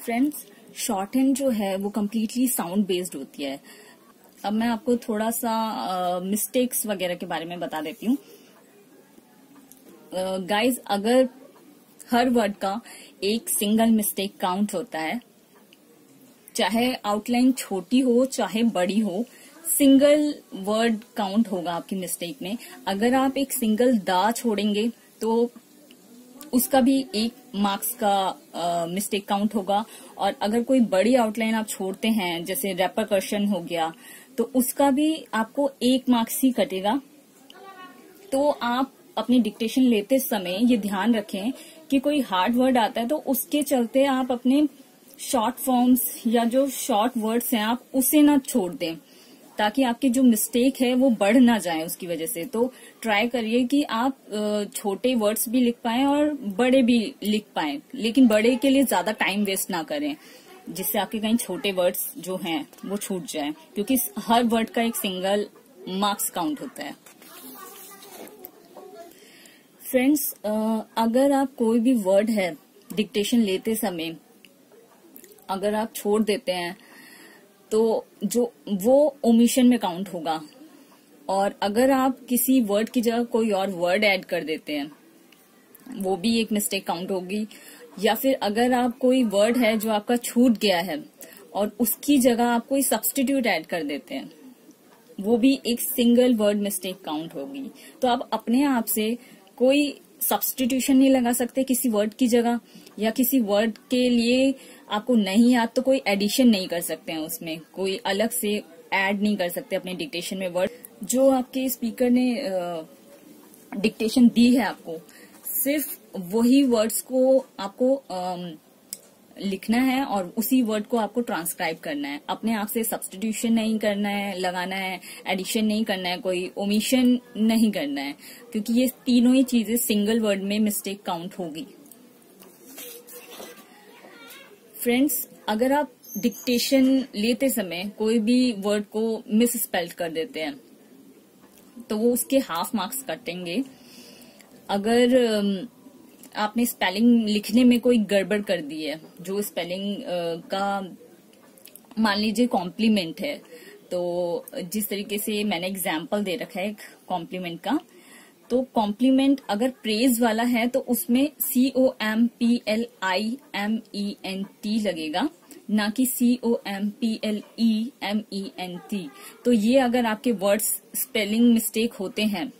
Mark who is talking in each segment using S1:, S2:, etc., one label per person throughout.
S1: Friends short hand जो है वो कम्प्लीटली साउंड बेस्ड होती है। अब मैं आपको थोड़ा सा मिस्टेक्स uh, वगैरह के बारे में बता देती हूँ। गाइज़ uh, अगर हर वर्ड का एक सिंगल मिस्टेक काउंट होता है चाहे आउटलाइन छोटी हो चाहे बड़ी हो सिंगल वर्ड काउंट होगा आपकी मिस्टेक में। अगर आप एक सिंगल दा छोड़ेंगे तो उसका भी एक मार्क्स का मिस्टेक काउंट होगा। और अगर कोई बड़ी आउटलाइन आप छोड़ते हैं, जैसे रेपरकर्शन हो गया तो उसका भी आपको एक मार्क्स ही कटेगा। तो आप अपनी डिक्टेशन लेते समय ये ध्यान रखें कि कोई हार्ड वर्ड आता है तो उसके चलते आप अपने शॉर्ट फॉर्म्स या जो शॉर्ट वर्ड्स हैं, आप उसे ना छोड़ दें। ताकि आपकी जो मिस्टेक है, वो बढ़ ना जाए उसकी वजह से। तो ट्राई करिए कि आप छोटे वर्ड्स भी लिख पाएँ और बड़े भी लिख पाएँ। लेकिन बड़े के लिए ज़्यादा टाइम वेस्ट ना करें, जिससे आपके कहीं छोटे वर्ड्स जो हैं, वो छूट जाए। क्योंकि हर वर्ड का एक सिंगल मार्क्स काउंट होता है। फ्रेंड्स अगर आप कोई भी वर्ड है डिक्टेशन लेते समय, अगर आप छोड़ देते हैं तो जो, वो ओमिशन में काउंट होगा। और अगर आप किसी वर्ड की जगह कोई और वर्ड ऐड कर देते हैं, वो भी एक मिस्टेक काउंट होगी। या फिर अगर आप कोई वर्ड है जो आपका छूट गया है और उसकी जगह आप कोई सब्सटीट्यूट ऐड कर देते हैं, वो भी एक सिंगल वर्ड मिस्टेक काउंट होगी। तो आप अपने आप से कोई सब्सटीट्यूशन नहीं लगा सकते किसी वर्ड की जगह या किसी वर्ड के लिए आपको नहीं याद तो कोई एडिशन नहीं कर सकते हैं उसमें। कोई अलग से ऐड नहीं कर सकते अपने डिक्टेशन में वर्ड जो आपके स्पीकर ने डिक्टेशन दी है आपको, सिर्फ़ वही वर्ड्स को आपको लिखना है और उसी वर्ड को आपको ट्रांसक्राइब करना है। अपने आप से सब्सटीट्यूशन नहीं करना है, लगाना है एडिशन नहीं करना है, कोई ओमिशन नहीं करना है। क्योंकि ये तीनों ही चीज़ें सिंगल वर्ड में मिस्टेक काउंट होगी। फ्रेंड्स अगर आप डिक्टेशन लेते समय कोई भी वर्ड को मिस स्पेल्ड कर देते हैं तो वो उसके हाफ़ मार्क्स कटेंगे। अगर आपने स्पेलिंग लिखने में कोई गड़बड़ कर दी है, जो स्पेलिंग का मान लीजिए कॉम्प्लीमेंट है तो जिस तरीके से मैंने एग्ज़ाम्पल दे रखा है एक कॉम्प्लीमेंट का तो कॉम्प्लीमेंट अगर प्रेज वाला है तो उसमें C O M P L I M E N T लगेगा, ना कि C O M P L E M E N T तो ये अगर आपके वर्ड्स स्पेलिंग मिस्टेक होते हैं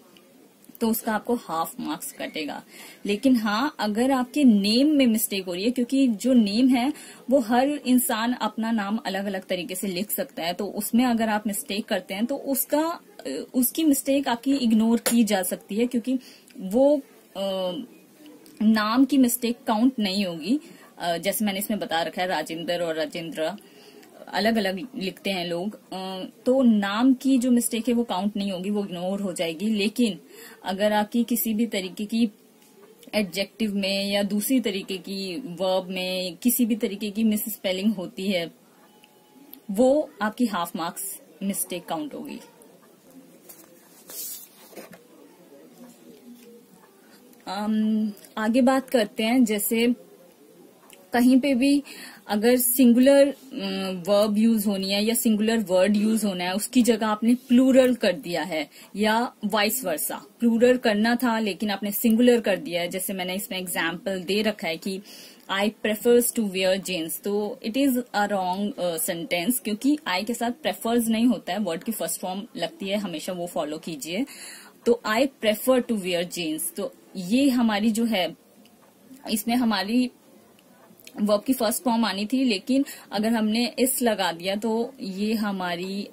S1: तो उसका आपको हाफ़ मार्क्स कटेगा। लेकिन हाँ अगर आपके नेम में मिस्टेक हो रही है, क्योंकि जो नेम है, वो हर इंसान अपना नाम अलग अलग तरीके से लिख सकता है तो उसमें अगर आप मिस्टेक करते हैं तो उसका उसकी मिस्टेक आपकी इग्नोर की जा सकती है क्योंकि वो आ, नाम की मिस्टेक काउंट नहीं होगी। जैसे मैंने इसमें बता रखा है राजेंद्र और राजेंद्र अलग अलग लिखते हैं लोग। तो नाम की जो मिस्टेक है वो काउंट नहीं होगी वो इग्नोर हो जाएगी। लेकिन अगर आपकी किसी भी तरीके की एडजेक्टिव में या दूसरी तरीके की वर्ब में किसी भी तरीके की मिस स्पेलिंग होती है वो आपकी हाफ़ मार्क्स मिस्टेक काउंट होगी। आगे बात करते हैं, जैसे कहीं पे भी अगर सिंगुलर वर्ब यूज़ होनी है या सिंगुलर वर्ड यूज़ होना है, उसकी जगह आपने प्लूरल कर दिया है, या वाइस वर्सा प्लूरल करना था, लेकिन आपने सिंगुलर कर दिया है। जैसे मैंने इसमें एग्ज़ाम्पल दे रखा है कि I prefers to wear jeans तो it is a wrong sentence क्योंकि आई के साथ प्रेफर्स नहीं होता है। वर्ड की फ़र्स्ट फॉर्म लगती है, हमेशा वो फॉलो कीजिए। तो I prefer to wear jeans तो ये हमारी जो है इसमें हमारी वर्ब की फ़र्स्ट फॉर्म आनी थी, लेकिन अगर हमने इस लगा दिया तो ये हमारी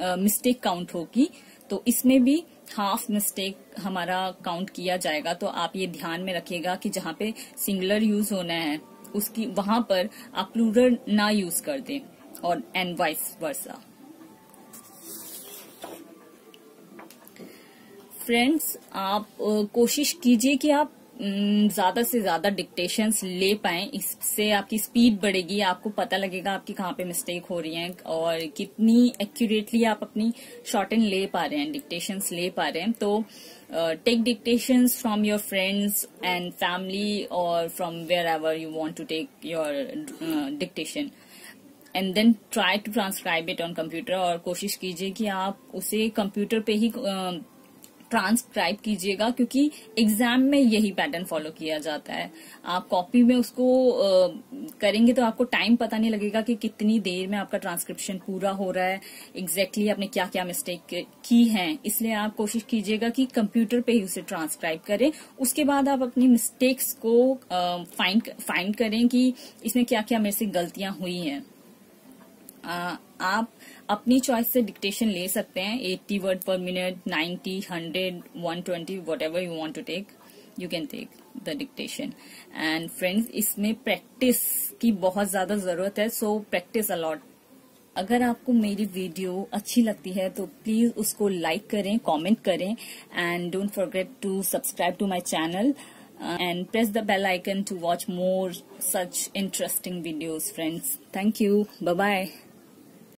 S1: मिस्टेक काउंट होगी। तो इसमें भी हाफ़ मिस्टेक हमारा काउंट किया जाएगा। तो आप ये ध्यान में रखिएगा कि जहाँ पे सिंगुलर यूज़ होना है, उसकी, वहाँ पर आप प्लूरल ना यूज़ कर दें, और एंड वाइस वर्सा फ्रेंड्स आप कोशिश कीजिए कि आप ज़्यादा से ज़्यादा डिक्टेशंस ले पाए। इससे आपकी स्पीड बढ़ेगी, आपको पता लगेगा आपकी कहाँ पे मिस्टेक हो रही है और कितनी एक्यूरेटली आप अपनी शॉर्ट एंड ले पा रहे हैं डिक्टेशंस ले पा रहे हैं। तो take dictations from your friends and family और from wherever you want to take your dictation and then try to transcribe it on computer और कोशिश कीजिए कि आप उसे कंप्यूटर पे ही ट्रांसक्राइब कीजिएगा, क्योंकि एग्ज़ाम में यही पैटर्न फॉलो किया जाता है। आप कॉपी में उसको करेंगे तो आपको टाइम पता नहीं लगेगा कि कितनी देर में आपका ट्रांसक्रिप्शन पूरा हो रहा है एग्जैक्टली exactly आपने क्या क्या मिस्टेक की है। इसलिए आप कोशिश कीजिएगा कि कंप्यूटर पे ही उसे ट्रांसक्राइब करें। उसके बाद आप अपनी मिस्टेक्स को फाइंड फाइंड करें कि इसमें क्या क्या मेरे से गलतियाँ हुई हैं। आप अपनी चॉइस से डिक्टेशन ले सकते हैं 80 word per minute 90, 100, 120 whatever you want to take you can take the dictation and friends इसमें प्रैक्टिस की बहुत ज़्यादा ज़रूरत है सो प्रैक्टिस अलॉट अगर आपको मेरी वीडियो अच्छी लगती है तो प्लीज़ उसको लाइक करें कमेंट करें and don't forget to subscribe to my channel and press the bell icon to watch more such interesting videos friends thank you bye bye